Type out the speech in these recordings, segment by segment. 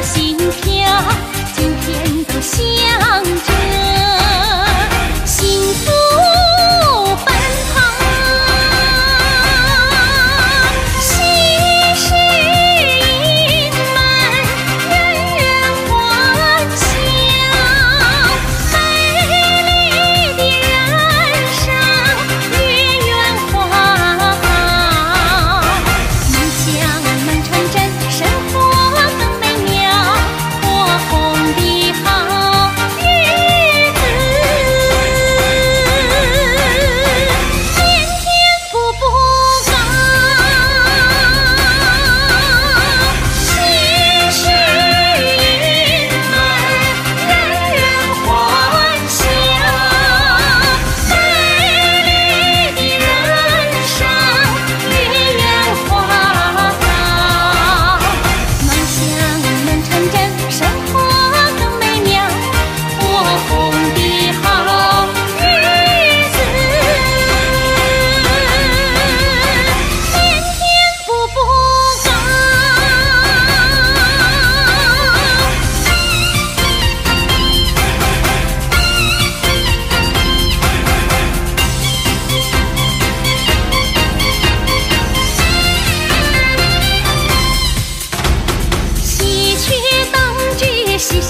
心跳今天都想着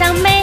像美。